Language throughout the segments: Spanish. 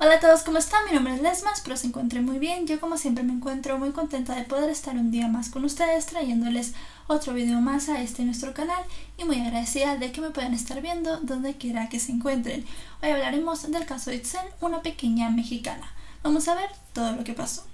Hola a todos, ¿cómo están? Mi nombre es Lesma, espero se encuentren muy bien. Yo como siempre me encuentro muy contenta de poder estar un día más con ustedes trayéndoles otro video más a este nuestro canal y muy agradecida de que me puedan estar viendo donde quiera que se encuentren. Hoy hablaremos del caso de Itzel, una pequeña mexicana. Vamos a ver todo lo que pasó.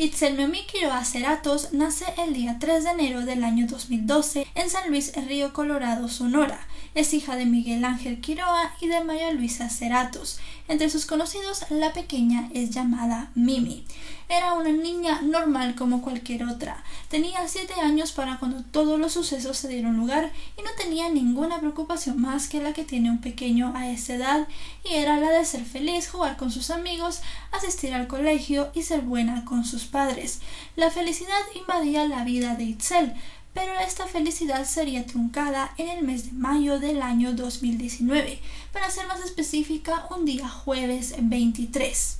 Itzel Noemí Quiroga Ceratos nace el día 3 de enero del año 2012 en San Luis Río Colorado, Sonora. Es hija de Miguel Ángel Quiroa y de María Luisa Ceratos. Entre sus conocidos, la pequeña es llamada Mimi. Era una niña normal como cualquier otra. Tenía siete años para cuando todos los sucesos se dieron lugar y no tenía ninguna preocupación más que la que tiene un pequeño a esa edad y era la de ser feliz, jugar con sus amigos, asistir al colegio y ser buena con sus padres. La felicidad invadía la vida de Itzel, pero esta felicidad sería truncada en el mes de mayo del año 2019, para ser más específica, un día jueves 23.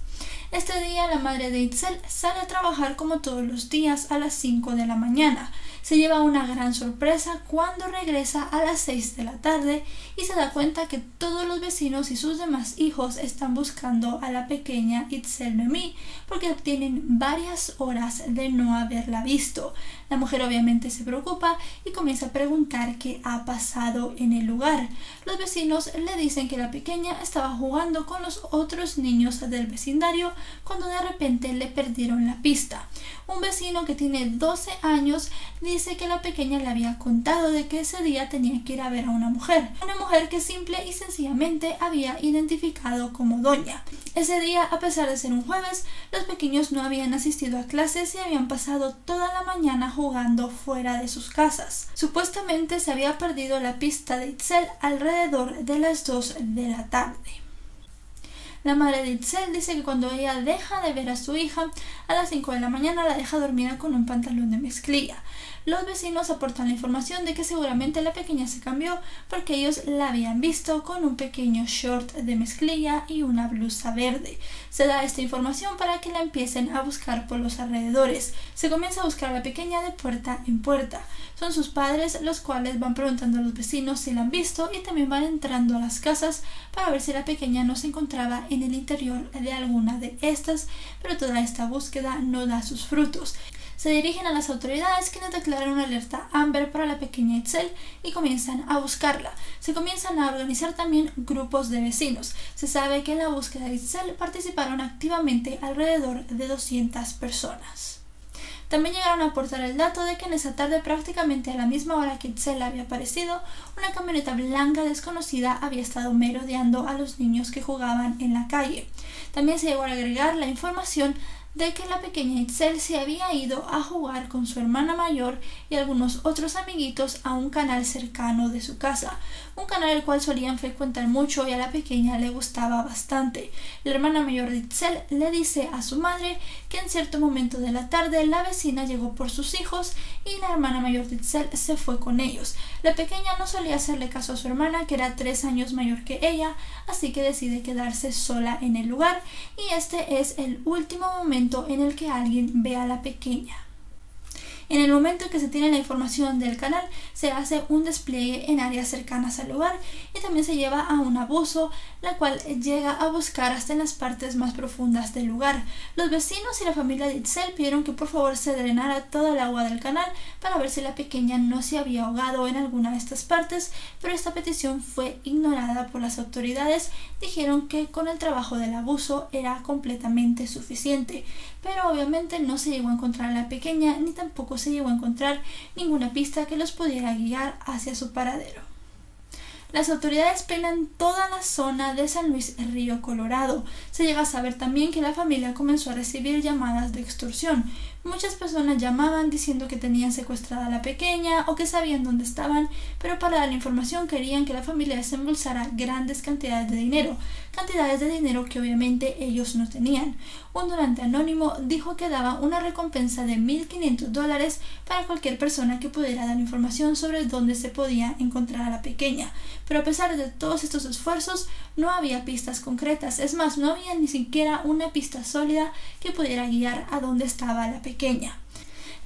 Este día la madre de Itzel sale a trabajar como todos los días a las 5 de la mañana. Se lleva una gran sorpresa cuando regresa a las 6 de la tarde y se da cuenta que todos los vecinos y sus demás hijos están buscando a la pequeña Itzel Noemí porque tienen varias horas de no haberla visto. La mujer obviamente se preocupa y comienza a preguntar qué ha pasado en el lugar. Los vecinos le dicen que la pequeña estaba jugando con los otros niños del vecindario cuando de repente le perdieron la pista. Un vecino que tiene 12 años dice que la pequeña le había contado de que ese día tenía que ir a ver a una mujer, una mujer que simple y sencillamente había identificado como doña. Ese día, a pesar de ser un jueves, los pequeños no habían asistido a clases y habían pasado toda la mañana jugando fuera de sus casas. Supuestamente se había perdido la pista de Itzel alrededor de las 2 de la tarde. La madre de Itzel dice que cuando ella deja de ver a su hija, a las 5 de la mañana la deja dormida con un pantalón de mezclilla. Los vecinos aportan la información de que seguramente la pequeña se cambió porque ellos la habían visto con un pequeño short de mezclilla y una blusa verde. Se da esta información para que la empiecen a buscar por los alrededores. Se comienza a buscar a la pequeña de puerta en puerta. Son sus padres los cuales van preguntando a los vecinos si la han visto y también van entrando a las casas para ver si la pequeña no se encontraba en el interior de alguna de estas, pero toda esta búsqueda no da sus frutos se dirigen a las autoridades quienes declaran una alerta Amber para la pequeña Itzel y comienzan a buscarla. Se comienzan a organizar también grupos de vecinos. Se sabe que en la búsqueda de Itzel participaron activamente alrededor de 200 personas. También llegaron a aportar el dato de que en esa tarde, prácticamente a la misma hora que Itzel había aparecido, una camioneta blanca desconocida había estado merodeando a los niños que jugaban en la calle. También se llegó a agregar la información de que la pequeña Itzel se había ido a jugar con su hermana mayor y algunos otros amiguitos a un canal cercano de su casa, un canal el cual solían frecuentar mucho y a la pequeña le gustaba bastante. La hermana mayor de Itzel le dice a su madre que en cierto momento de la tarde la vecina llegó por sus hijos y la hermana mayor de Itzel se fue con ellos. La pequeña no solía hacerle caso a su hermana, que era tres años mayor que ella, así que decide quedarse sola en el lugar y este es el último momento en el que alguien ve a la pequeña. En el momento en que se tiene la información del canal, se hace un despliegue en áreas cercanas al lugar y también se lleva a un abuso, la cual llega a buscar hasta en las partes más profundas del lugar. Los vecinos y la familia de Itzel pidieron que por favor se drenara toda el agua del canal para ver si la pequeña no se había ahogado en alguna de estas partes, pero esta petición fue ignorada por las autoridades. Dijeron que con el trabajo del abuso era completamente suficiente, pero obviamente no se llegó a encontrar a la pequeña ni tampoco se llegó a encontrar ninguna pista que los pudiera guiar hacia su paradero. Las autoridades penan toda la zona de San Luis Río Colorado. Se llega a saber también que la familia comenzó a recibir llamadas de extorsión. Muchas personas llamaban diciendo que tenían secuestrada a la pequeña o que sabían dónde estaban, pero para dar información querían que la familia desembolsara grandes cantidades de dinero, cantidades de dinero que obviamente ellos no tenían. Un donante anónimo dijo que daba una recompensa de 1.500 dólares para cualquier persona que pudiera dar información sobre dónde se podía encontrar a la pequeña. Pero a pesar de todos estos esfuerzos, no había pistas concretas. Es más, no había ni siquiera una pista sólida que pudiera guiar a dónde estaba la pequeña pequeña,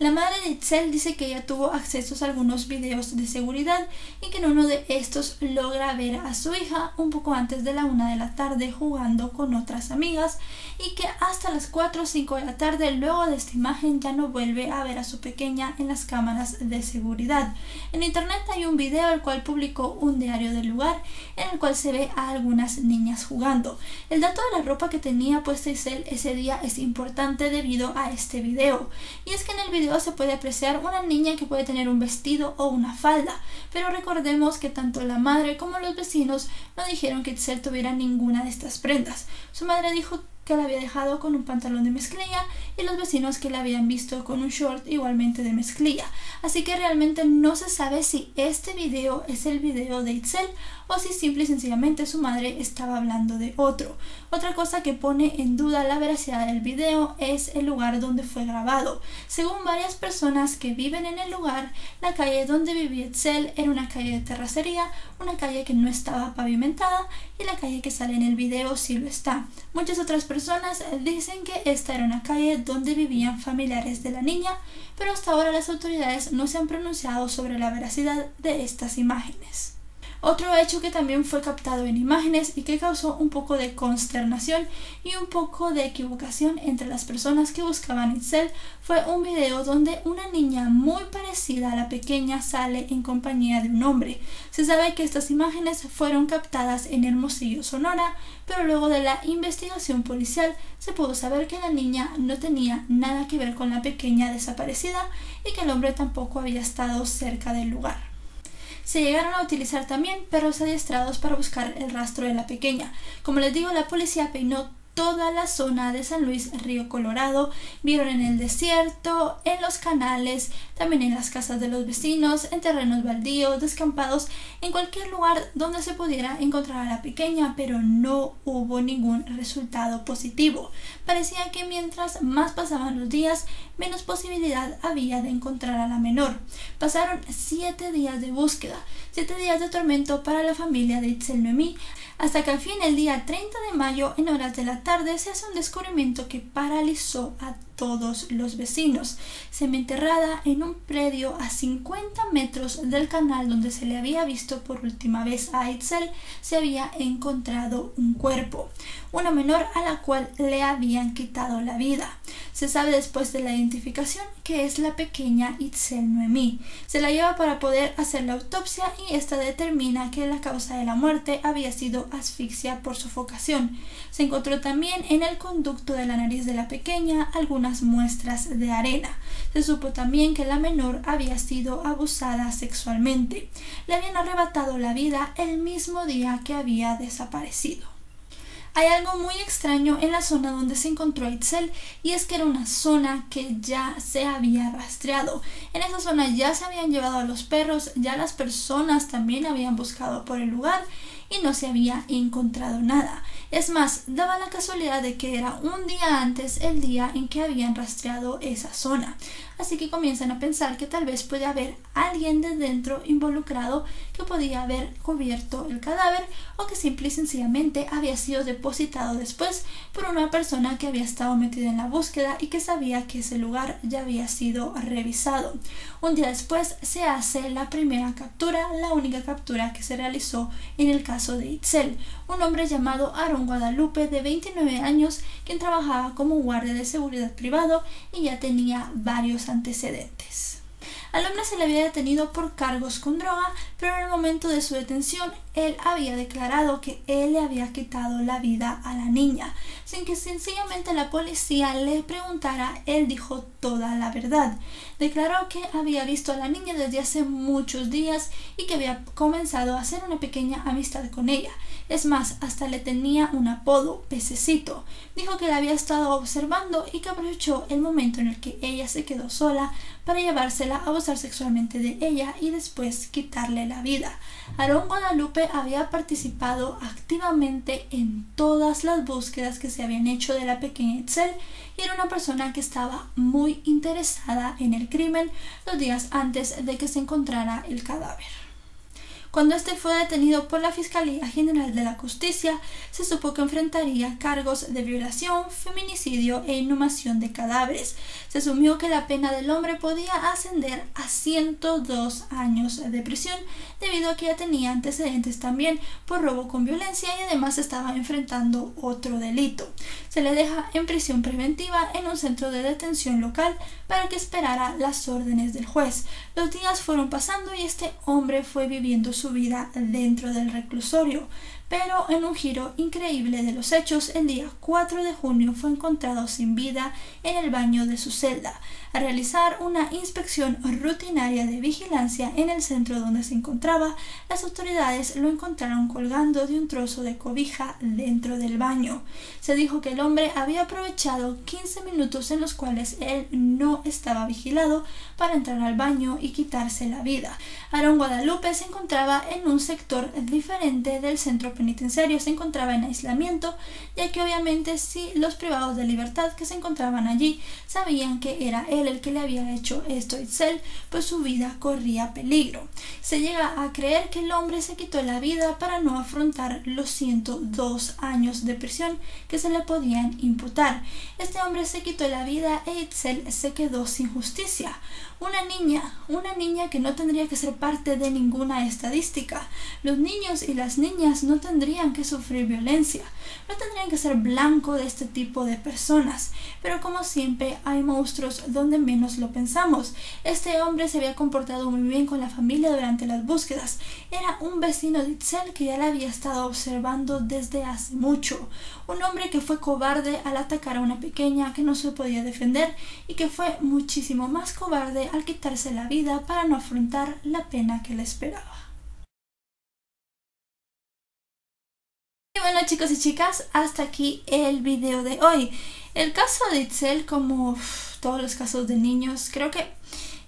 la madre de Itzel dice que ella tuvo acceso a algunos videos de seguridad y que en uno de estos logra ver a su hija un poco antes de la una de la tarde jugando con otras amigas y que hasta las 4 o 5 de la tarde luego de esta imagen ya no vuelve a ver a su pequeña en las cámaras de seguridad. En internet hay un video el cual publicó un diario del lugar en el cual se ve a algunas niñas jugando. El dato de la ropa que tenía puesta Itzel ese día es importante debido a este video y es que en el video se puede apreciar una niña que puede tener un vestido o una falda, pero recordemos que tanto la madre como los vecinos no dijeron que Itzel tuviera ninguna de estas prendas. Su madre dijo que la había dejado con un pantalón de mezclilla y los vecinos que la habían visto con un short igualmente de mezclilla. Así que realmente no se sabe si este video es el video de Itzel o si simple y sencillamente su madre estaba hablando de otro. Otra cosa que pone en duda la veracidad del video es el lugar donde fue grabado. Según varias personas que viven en el lugar, la calle donde vivía Itzel era una calle de terracería, una calle que no estaba pavimentada y la calle que sale en el video sí lo está. Muchas otras personas dicen que esta era una calle donde vivían familiares de la niña, pero hasta ahora las autoridades no se han pronunciado sobre la veracidad de estas imágenes. Otro hecho que también fue captado en imágenes y que causó un poco de consternación y un poco de equivocación entre las personas que buscaban Itzel fue un video donde una niña muy parecida a la pequeña sale en compañía de un hombre. Se sabe que estas imágenes fueron captadas en Hermosillo, Sonora, pero luego de la investigación policial se pudo saber que la niña no tenía nada que ver con la pequeña desaparecida y que el hombre tampoco había estado cerca del lugar. Se llegaron a utilizar también perros adiestrados para buscar el rastro de la pequeña. Como les digo, la policía peinó toda la zona de San Luis Río Colorado. Vieron en el desierto, en los canales, también en las casas de los vecinos, en terrenos baldíos, descampados, en cualquier lugar donde se pudiera encontrar a la pequeña, pero no hubo ningún resultado positivo. Parecía que mientras más pasaban los días, menos posibilidad había de encontrar a la menor. Pasaron siete días de búsqueda, siete días de tormento para la familia de Itzel Noemí, hasta que al fin el día 30 de mayo en horas de la tarde se hace un descubrimiento que paralizó a todos los vecinos. Sementerrada en un predio a 50 metros del canal donde se le había visto por última vez a Itzel, se había encontrado un cuerpo, una menor a la cual le habían quitado la vida. Se sabe después de la identificación que es la pequeña Itzel Noemí. Se la lleva para poder hacer la autopsia y esta determina que la causa de la muerte había sido asfixia por sofocación. Se encontró también en el conducto de la nariz de la pequeña algunas muestras de arena. Se supo también que la menor había sido abusada sexualmente. Le habían arrebatado la vida el mismo día que había desaparecido. Hay algo muy extraño en la zona donde se encontró Itzel y es que era una zona que ya se había rastreado. En esa zona ya se habían llevado a los perros, ya las personas también habían buscado por el lugar y no se había encontrado nada. Es más, daba la casualidad de que era un día antes el día en que habían rastreado esa zona. Así que comienzan a pensar que tal vez puede haber alguien de dentro involucrado que podía haber cubierto el cadáver o que simple y sencillamente había sido depositado después por una persona que había estado metida en la búsqueda y que sabía que ese lugar ya había sido revisado. Un día después se hace la primera captura, la única captura que se realizó en el caso de Itzel, un hombre llamado Aaron Guadalupe de 29 años quien trabajaba como guardia de seguridad privado y ya tenía varios antecedentes. Al hombre se le había detenido por cargos con droga, pero en el momento de su detención él había declarado que él le había quitado la vida a la niña. Sin que sencillamente la policía le preguntara, él dijo toda la verdad. Declaró que había visto a la niña desde hace muchos días y que había comenzado a hacer una pequeña amistad con ella. Es más, hasta le tenía un apodo, pececito. Dijo que la había estado observando y que aprovechó el momento en el que ella se quedó sola para llevársela, abusar sexualmente de ella y después quitarle la vida. Aarón Guadalupe había participado activamente en todas las búsquedas que se habían hecho de la pequeña Itzel y era una persona que estaba muy interesada en el crimen los días antes de que se encontrara el cadáver. Cuando este fue detenido por la Fiscalía General de la Justicia, se supo que enfrentaría cargos de violación, feminicidio e inhumación de cadáveres. Se asumió que la pena del hombre podía ascender a 102 años de prisión, debido a que ya tenía antecedentes también por robo con violencia y además estaba enfrentando otro delito. Se le deja en prisión preventiva en un centro de detención local para que esperara las órdenes del juez. Los días fueron pasando y este hombre fue viviendo su vida dentro del reclusorio. Pero en un giro increíble de los hechos, el día 4 de junio fue encontrado sin vida en el baño de su celda. A realizar una inspección rutinaria de vigilancia en el centro donde se encontraba, las autoridades lo encontraron colgando de un trozo de cobija dentro del baño. Se dijo que el hombre había aprovechado 15 minutos en los cuales él no estaba vigilado para entrar al baño y quitarse la vida. Aaron Guadalupe se encontraba en un sector diferente del centro penitenciario, se encontraba en aislamiento, ya que obviamente si los privados de libertad que se encontraban allí sabían que era él el que le había hecho esto a Itzel, pues su vida corría peligro. Se llega a creer que el hombre se quitó la vida para no afrontar los 102 años de prisión que se le podían imputar. Este hombre se quitó la vida e Itzel se quedó sin justicia. Una niña, una niña que no tendría que ser parte de ninguna estadística. Los niños y las niñas no tendrían que sufrir violencia, no tendrían que ser blanco de este tipo de personas. Pero como siempre hay monstruos donde menos lo pensamos. Este hombre se había comportado muy bien con la familia durante las búsquedas. Era un vecino de Itzel que ya la había estado observando desde hace mucho. Un hombre que fue cobarde al atacar a una pequeña que no se podía defender y que fue muchísimo más cobarde al quitarse la vida para no afrontar la pena que le esperaba. Y bueno chicos y chicas, hasta aquí el video de hoy. El caso de Itzel, como todos los casos de niños, creo que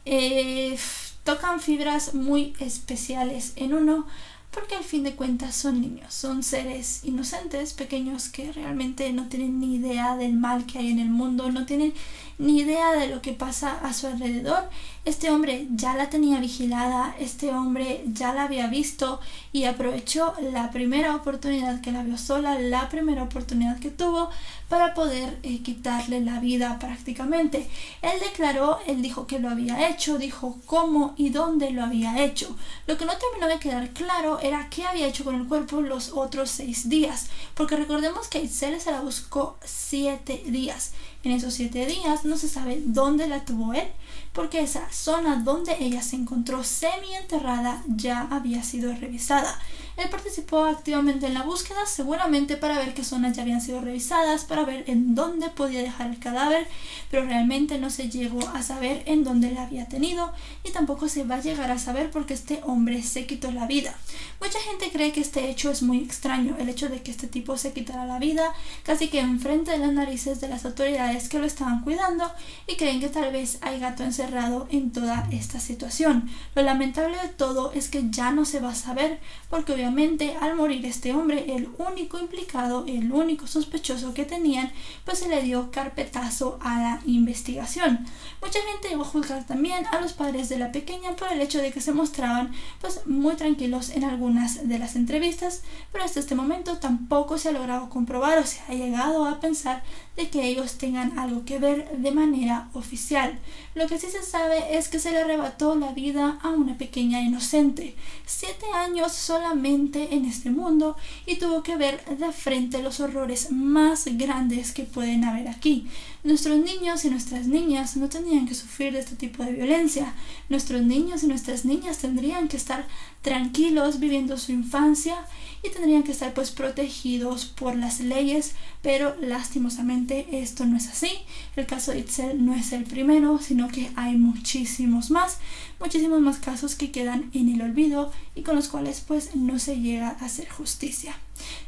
eh, tocan fibras muy especiales en uno porque al fin de cuentas son niños, son seres inocentes, pequeños que realmente no tienen ni idea del mal que hay en el mundo, no tienen ni idea de lo que pasa a su alrededor. Este hombre ya la tenía vigilada, este hombre ya la había visto y aprovechó la primera oportunidad que la vio sola, la primera oportunidad que tuvo para poder eh, quitarle la vida prácticamente. Él declaró, él dijo que lo había hecho, dijo cómo y dónde lo había hecho. Lo que no terminó de quedar claro era qué había hecho con el cuerpo los otros seis días, porque recordemos que Itzel se la buscó siete días. En esos siete días no se sabe dónde la tuvo él, porque esa zona donde ella se encontró semi enterrada ya había sido revisada. Él participó activamente en la búsqueda, seguramente para ver qué zonas ya habían sido revisadas, para ver en dónde podía dejar el cadáver, pero realmente no se llegó a saber en dónde la había tenido y tampoco se va a llegar a saber porque este hombre se quitó la vida. Mucha gente cree que este hecho es muy extraño, el hecho de que este tipo se quitara la vida casi que enfrente de las narices de las autoridades que lo estaban cuidando y creen que tal vez hay gato encerrado en toda esta situación. Lo lamentable de todo es que ya no se va a saber porque obviamente al morir este hombre, el único implicado, el único sospechoso que tenían, pues se le dio carpetazo a la investigación. Mucha gente iba a juzgar también a los padres de la pequeña por el hecho de que se mostraban pues muy tranquilos en algunas de las entrevistas, pero hasta este momento tampoco se ha logrado comprobar o se ha llegado a pensar de que ellos tengan algo que ver de manera oficial. Lo que sí se sabe es que se le arrebató la vida a una pequeña inocente, siete años solamente en este mundo y tuvo que ver de frente los horrores más grandes que pueden haber aquí. Nuestros niños y nuestras niñas no tendrían que sufrir de este tipo de violencia. Nuestros niños y nuestras niñas tendrían que estar tranquilos viviendo su infancia y tendrían que estar pues protegidos por las leyes, pero lastimosamente esto no es así. El caso de Itzel no es el primero, sino que hay muchísimos más, muchísimos más casos que quedan en el olvido y con los cuales pues no se llega a hacer justicia.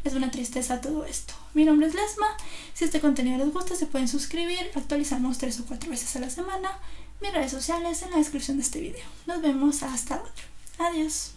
Es una tristeza todo esto. Mi nombre es Lesma. Si este contenido les gusta, se pueden suscribir. Actualizamos tres o cuatro veces a la semana. Mis redes sociales en la descripción de este video. Nos vemos hasta otro. Adiós.